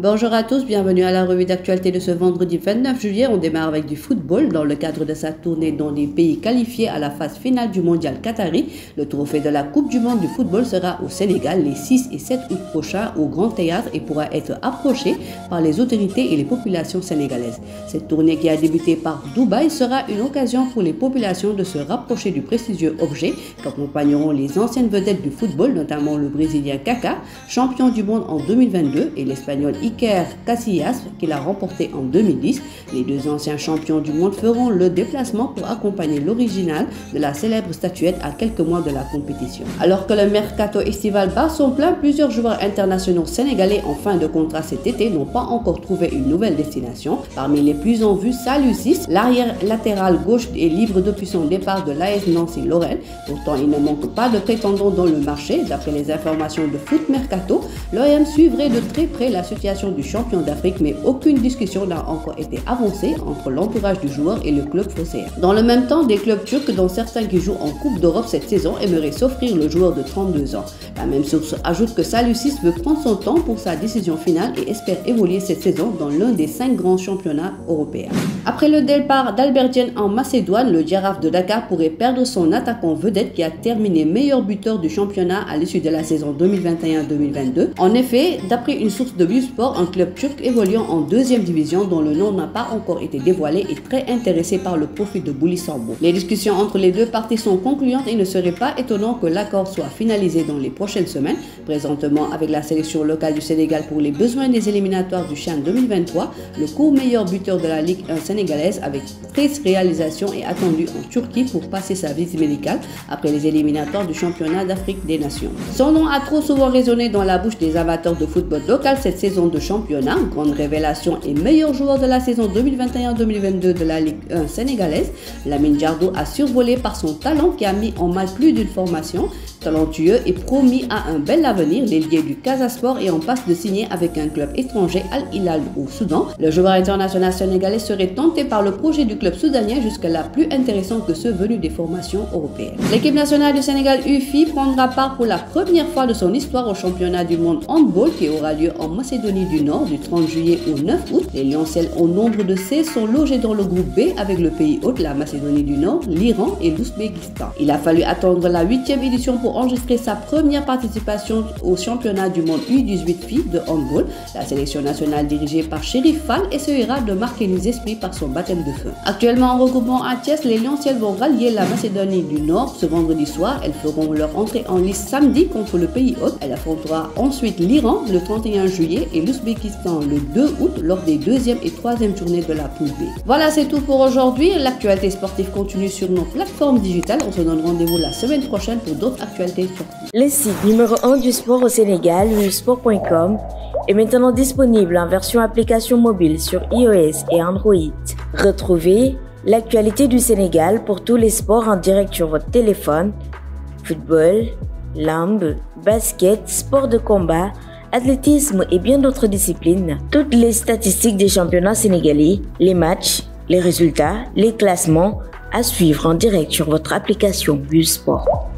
Bonjour à tous, bienvenue à la revue d'actualité de ce vendredi 29 juillet. On démarre avec du football dans le cadre de sa tournée dans les pays qualifiés à la phase finale du mondial Qatari. Le trophée de la Coupe du monde du football sera au Sénégal les 6 et 7 août prochains au Grand Théâtre et pourra être approché par les autorités et les populations sénégalaises. Cette tournée qui a débuté par Dubaï sera une occasion pour les populations de se rapprocher du prestigieux objet qu'accompagneront les anciennes vedettes du football, notamment le Brésilien Kaka, champion du monde en 2022 et l'Espagnol Iker Casillas qui l'a remporté en 2010. Les deux anciens champions du monde feront le déplacement pour accompagner l'original de la célèbre statuette à quelques mois de la compétition. Alors que le mercato estival bat son plein, plusieurs joueurs internationaux sénégalais en fin de contrat cet été n'ont pas encore trouvé une nouvelle destination. Parmi les plus en vue, Salucis, l'arrière latéral gauche est libre depuis son départ de l'AS Nancy Lorraine. Pourtant, il ne manque pas de prétendants dans le marché. D'après les informations de Foot Mercato, l'OM suivrait de très près la situation du champion d'Afrique, mais aucune discussion n'a encore été avancée entre l'entourage du joueur et le club phocéen. Dans le même temps, des clubs turcs, dont certains qui jouent en Coupe d'Europe cette saison, aimeraient s'offrir le joueur de 32 ans. La même source ajoute que Salucis veut prendre son temps pour sa décision finale et espère évoluer cette saison dans l'un des cinq grands championnats européens. Après le départ d'Albertien en Macédoine, le Giraffe de Dakar pourrait perdre son attaquant vedette qui a terminé meilleur buteur du championnat à l'issue de la saison 2021-2022. En effet, d'après une source de Un club turc évoluant en deuxième division dont le nom n'a pas encore été dévoilé est très intéressé par le profit de Boulissambo. Les discussions entre les deux parties sont concluantes et il ne serait pas étonnant que l'accord soit finalisé dans les prochaines semaines. Présentement, avec la sélection locale du Sénégal pour les besoins des éliminatoires du Chan 2023, le court meilleur buteur de la Ligue 1 sénégalaise avec 13 réalisations est attendu en Turquie pour passer sa visite médicale après les éliminatoires du championnat d'Afrique des Nations. Son nom a trop souvent résonné dans la bouche des amateurs de football local cette saison de championnat, grande révélation et meilleur joueur de la saison 2021-2022 de la Ligue 1 sénégalaise, Lamine Jardo a survolé par son talent qui a mis en mal plus d'une formation Talentueux et promis à un bel avenir, l'ailier du Casasport est en passe de signer avec un club étranger Al Hilal au Soudan. Le joueur international sénégalais serait tenté par le projet du club soudanien jusque-là plus intéressant que ceux venus des formations européennes. L'équipe nationale du Sénégal UFI prendra part pour la première fois de son histoire au championnat du monde handball qui aura lieu en Macédonie du Nord du 30 juillet au 9 août. Les Lioncelles au nombre de 16 sont logés dans le groupe B avec le pays hôte, la Macédonie du Nord, l'Iran et l'Ouzbékistan. Il a fallu attendre la huitième édition pour enregistrer sa première participation au championnat du monde U18 filles de handball. La sélection nationale dirigée par Chérif Fall essayera de marquer les esprits par son baptême de feu. Actuellement en regroupement à Thiès, les Lionciels vont rallier la Macédonie du Nord ce vendredi soir. Elles feront leur entrée en liste samedi contre le pays hôte. Elle affrontera ensuite l'Iran le 31 juillet et l'Ouzbékistan le 2 août lors des deuxième et troisième journées de la poule B. Voilà, c'est tout pour aujourd'hui. L'actualité sportive continue sur nos plateformes digitales. On se donne rendez-vous la semaine prochaine pour d'autres actualités le site numéro 1 du sport au Sénégal, sport.com, est maintenant disponible en version application mobile sur iOS et Android. Retrouvez l'actualité du Sénégal pour tous les sports en direct sur votre téléphone, football, lambe, basket, sport de combat, athlétisme et bien d'autres disciplines. Toutes les statistiques des championnats sénégalais, les matchs, les résultats, les classements à suivre en direct sur votre application Sport.